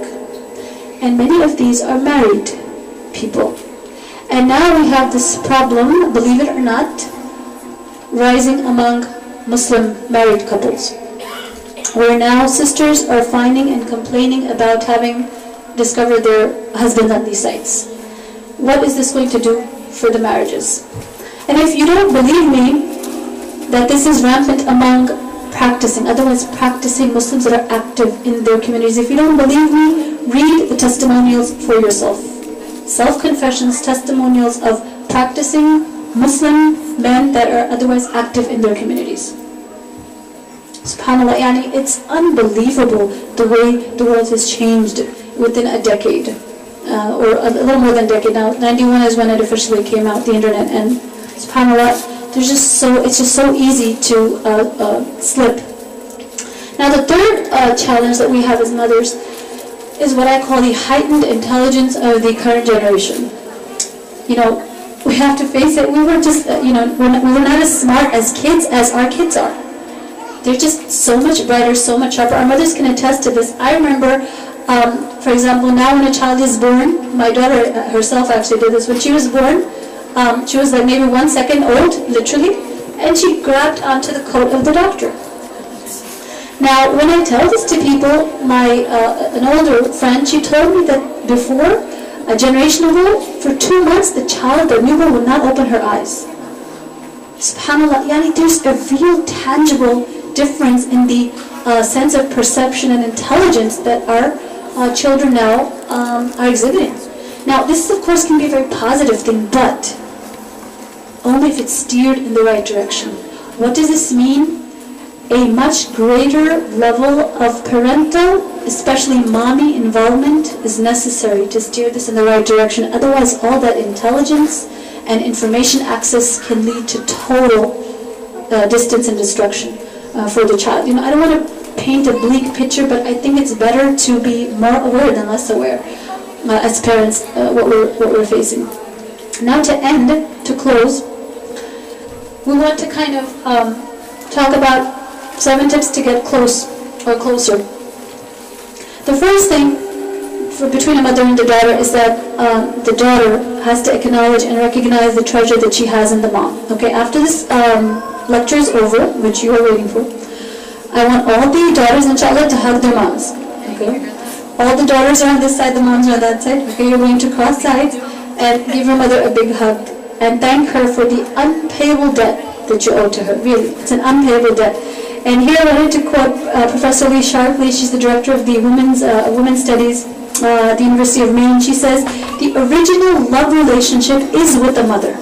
And many of these are married people. And now we have this problem, believe it or not, rising among Muslim married couples. Where now sisters are finding and complaining about having discovered their husbands on these sites. What is this going to do for the marriages? And if you don't believe me that this is rampant among practicing, otherwise practicing Muslims that are active in their communities, if you don't believe me, read the testimonials for yourself self-confessions, testimonials of practicing Muslim men that are otherwise active in their communities. SubhanAllah, yani it's unbelievable the way the world has changed within a decade, uh, or a little more than a decade now. 91 is when it officially came out, the internet, and subhanAllah, there's just so, it's just so easy to uh, uh, slip. Now the third uh, challenge that we have as mothers is what I call the heightened intelligence of the current generation. You know, we have to face it, we were just, uh, you know, we're not, we were not as smart as kids as our kids are. They're just so much brighter, so much sharper. Our mothers can attest to this. I remember, um, for example, now when a child is born, my daughter herself actually did this. When she was born, um, she was like maybe one second old, literally, and she grabbed onto the coat of the doctor. Now, when I tell this to people, my uh, an older friend, she told me that before, a generation ago, for two months, the child, the newborn, would not open her eyes. Subhanallah, yani there's a real tangible difference in the uh, sense of perception and intelligence that our uh, children now um, are exhibiting. Now, this of course can be a very positive thing, but only if it's steered in the right direction. What does this mean? a much greater level of parental, especially mommy involvement is necessary to steer this in the right direction. Otherwise, all that intelligence and information access can lead to total uh, distance and destruction uh, for the child. You know, I don't want to paint a bleak picture, but I think it's better to be more aware than less aware uh, as parents uh, what we're what we're facing. Now, to end, to close, we want to kind of um, talk about Seven tips to get close or closer. The first thing for between a mother and the daughter is that um, the daughter has to acknowledge and recognize the treasure that she has in the mom. Okay, after this um, lecture is over, which you are waiting for, I want all the daughters, inshallah, to hug their moms. Okay? All the daughters are on this side, the moms are on that side. Okay, you're going to cross sides and give your mother a big hug and thank her for the unpayable debt that you owe to her. Really, it's an unpayable debt. And here I wanted to quote uh, Professor Lee Sharkey. She's the director of the Women's uh, Women's Studies uh, at the University of Maine. She says, the original love relationship is with the mother.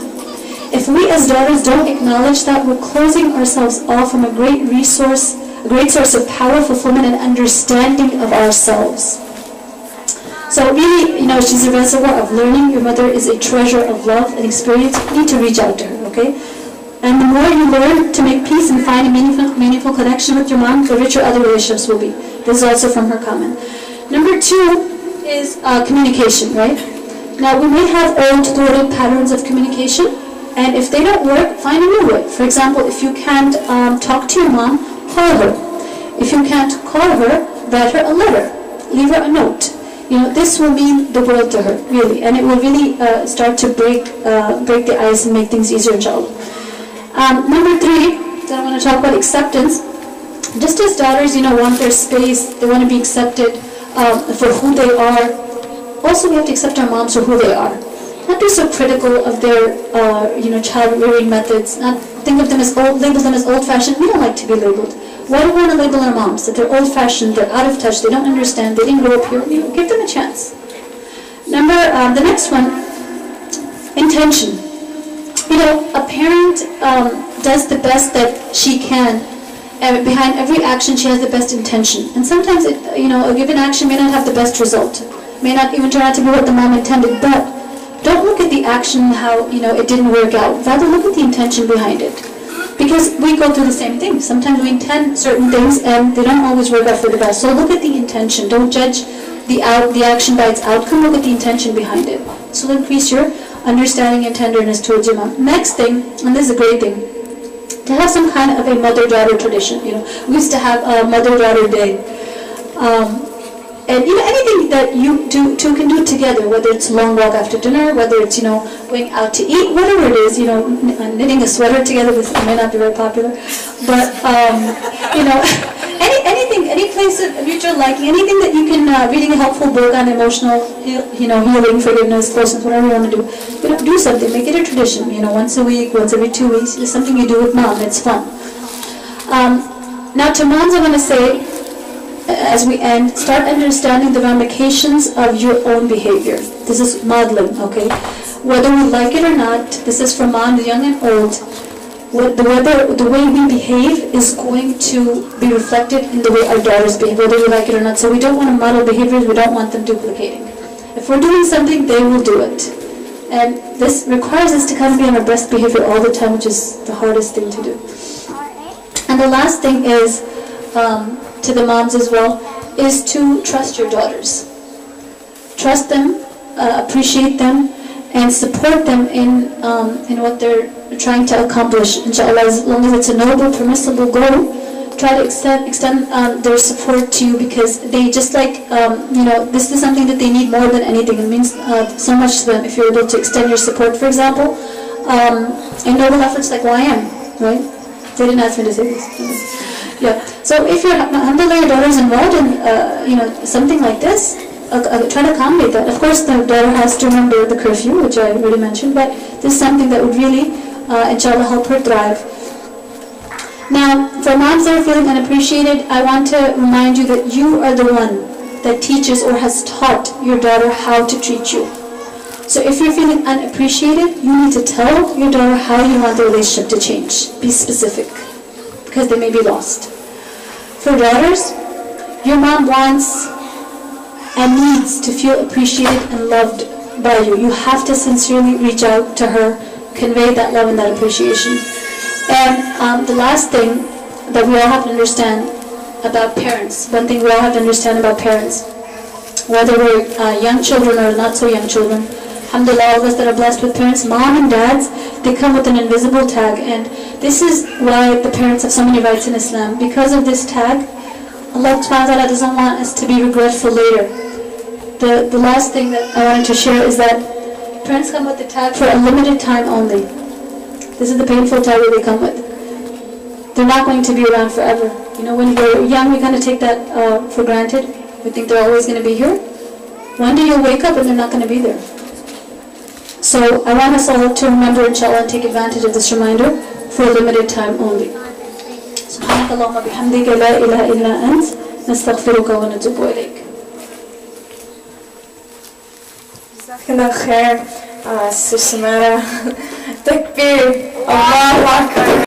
If we as daughters don't acknowledge that, we're closing ourselves off from a great resource, a great source of power, fulfillment, and understanding of ourselves. So really, you know, she's a reservoir of learning. Your mother is a treasure of love and experience. You need to reach out to her, okay? And the more you learn to make peace and find a meaningful, meaningful connection with your mom, the richer other relationships will be. This is also from her comment. Number two is uh, communication, right? Now, we may have old thwarted patterns of communication, and if they don't work, find a new way. For example, if you can't um, talk to your mom, call her. If you can't call her, write her a letter. Leave her a note. You know, this will mean the world to her, really, and it will really uh, start to break uh, break the ice and make things easier, inshallah. Um, number three, I want to talk about acceptance. Just as daughters, you know, want their space, they want to be accepted um, for who they are. Also, we have to accept our moms for who they are. Not be so critical of their, uh, you know, child rearing methods. Not think of them as old, label them as old-fashioned. We don't like to be labeled. Why do we want to label our moms that they're old-fashioned, they're out of touch, they don't understand, they didn't grow up here? You give them a chance. Number, um, the next one, intention you know, a parent um, does the best that she can. And behind every action, she has the best intention. And sometimes, it, you know, a given action may not have the best result. May not even turn out to be what the mom intended. But don't look at the action how, you know, it didn't work out. Rather, look at the intention behind it. Because we go through the same thing. Sometimes we intend certain things and they don't always work out for the best. So look at the intention. Don't judge the out, the action by its outcome. Look at the intention behind it. So increase your understanding and tenderness towards your mom. Next thing, and this is a great thing, to have some kind of a mother-daughter tradition. You know, we used to have a mother-daughter day. Um, and you know anything that you do two can do together, whether it's long walk after dinner, whether it's you know going out to eat, whatever it is, you know knitting a sweater together. This may not be very popular, but um, you know any anything, any place of mutual liking, anything that you can uh, reading a helpful book on emotional, you know healing, forgiveness, closeness, whatever you want to do. You know, do something, make it a tradition. You know, once a week, once every two weeks, it's something you do with mom. It's fun. Um, now to moms, I want to say as we end, start understanding the ramifications of your own behavior. This is modeling, okay? Whether we like it or not, this is for moms young and old. the weather, the way we behave is going to be reflected in the way our daughters behave, whether we like it or not. So we don't want to model behaviors, we don't want them duplicating. If we're doing something, they will do it. And this requires us to kind of be on our best behavior all the time, which is the hardest thing to do. And the last thing is, um, to the moms as well, is to trust your daughters. Trust them, uh, appreciate them, and support them in um, in what they're trying to accomplish. Inshallah, as long as it's a noble, permissible goal, try to extend extend um, their support to you because they just like um, you know this is something that they need more than anything. It means uh, so much to them if you're able to extend your support. For example, um, in noble efforts like YM, right? They didn't ask me to say this. Yeah. So if you're alhamdulillah your daughter's involved in uh, you know something like this, uh, uh, try to accommodate that. Of course, the daughter has to remember the curfew, which I already mentioned, but this is something that would really, uh, inshallah, help her thrive. Now, for moms that are feeling unappreciated, I want to remind you that you are the one that teaches or has taught your daughter how to treat you. So if you're feeling unappreciated, you need to tell your daughter how you want the relationship to change. Be specific, because they may be lost. For daughters, your mom wants and needs to feel appreciated and loved by you. You have to sincerely reach out to her, convey that love and that appreciation. And um, the last thing that we all have to understand about parents, one thing we all have to understand about parents, whether we're uh, young children or not so young children, alhamdulillah, all of us that are blessed with parents, mom and dads, they come with an invisible tag. And this is why the parents have so many rights in Islam. Because of this tag, Allah doesn't want us to be regretful later. The, the last thing that I wanted to share is that parents come with the tag for a limited time only. This is the painful tag that they come with. They're not going to be around forever. You know, when we're young, we kind of take that uh, for granted. We think they're always going to be here. One day you'll wake up and they're not going to be there. So I want us all to remember, inshallah, and take advantage of this reminder for a limited time only. سبحانك اللهم وبحمدك لا إله إلا أنت نستغفرك ونتوب إليك. جزاك الله خير آه، Sister Samara. Takbir. Allah